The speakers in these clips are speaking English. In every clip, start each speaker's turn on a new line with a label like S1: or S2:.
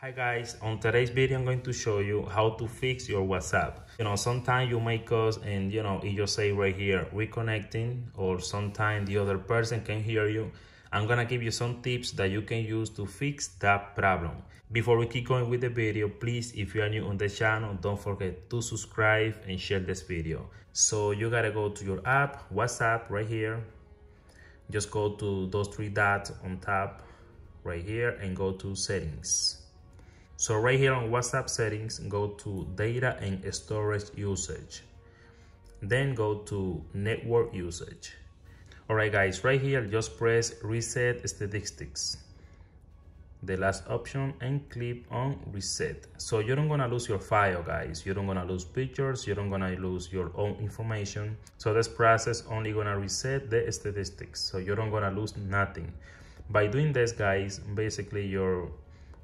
S1: Hi guys, on today's video I'm going to show you how to fix your WhatsApp. You know, sometimes you make calls and you know, it just say right here, reconnecting or sometimes the other person can hear you. I'm gonna give you some tips that you can use to fix that problem. Before we keep going with the video, please, if you are new on the channel, don't forget to subscribe and share this video. So you gotta go to your app, WhatsApp right here. Just go to those three dots on top right here and go to settings so right here on WhatsApp settings, go to data and storage usage. Then go to network usage. All right, guys, right here, just press reset statistics. The last option and click on reset. So you don't gonna lose your file, guys. You don't gonna lose pictures. You don't gonna lose your own information. So this process only gonna reset the statistics. So you don't gonna lose nothing. By doing this, guys, basically your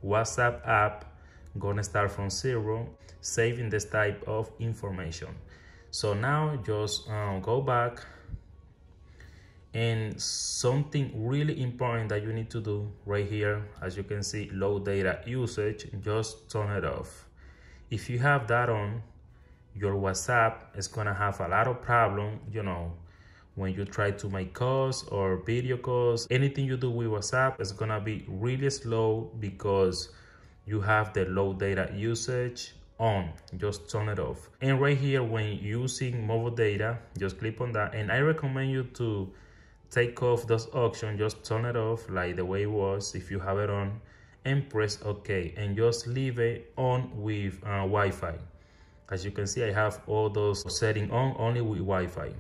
S1: WhatsApp app gonna start from zero, saving this type of information. So now just um, go back and something really important that you need to do right here, as you can see, low data usage, just turn it off. If you have that on, your WhatsApp is gonna have a lot of problem, you know, when you try to make calls or video calls, anything you do with WhatsApp is gonna be really slow because you have the low data usage on. Just turn it off. And right here when using mobile data just click on that. And i recommend you to take off those options. Just turn it off like the way it was if you have it on and press ok. And just leave it on with uh, wi-fi. As you can see i have all those settings on only with wi-fi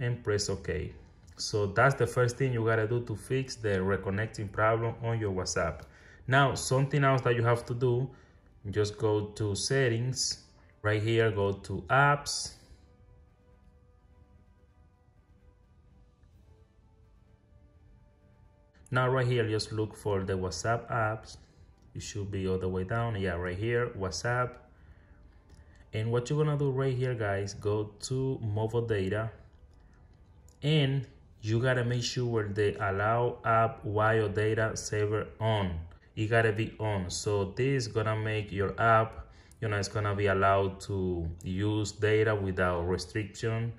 S1: and press ok so that's the first thing you gotta do to fix the reconnecting problem on your whatsapp now, something else that you have to do, just go to settings, right here, go to apps, Now right here, just look for the WhatsApp apps. It should be all the way down. Yeah, right here, WhatsApp. And what you're gonna do right here, guys, go to mobile data and you gotta make sure the allow app while data saver on. It gotta be on. So this is gonna make your app you know it's gonna be allowed to use data without restriction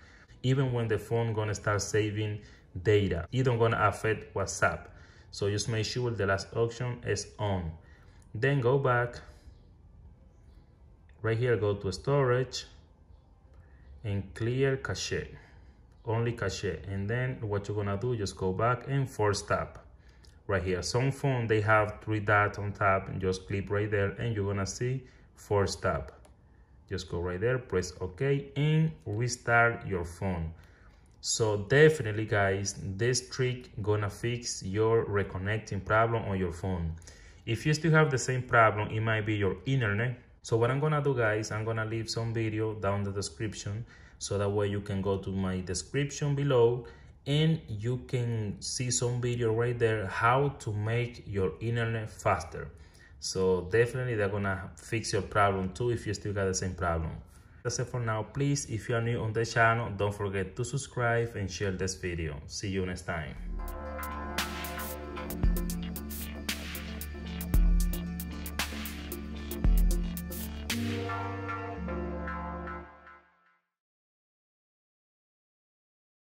S1: even when the phone gonna start saving data. It don't gonna affect whatsapp. So just make sure the last option is on. Then go back. Right here go to storage and clear cache only cache and then what you're gonna do just go back and force stop right here. Some phone, they have three dots on top and just click right there and you're gonna see force stop. Just go right there, press OK and restart your phone. So definitely guys, this trick gonna fix your reconnecting problem on your phone. If you still have the same problem, it might be your internet. So what I'm gonna do guys, I'm gonna leave some video down the description so that way you can go to my description below and you can see some video right there how to make your internet faster. So definitely they're gonna fix your problem too if you still got the same problem. That's it for now. Please if you are new on the channel don't forget to subscribe and share this video. See you next time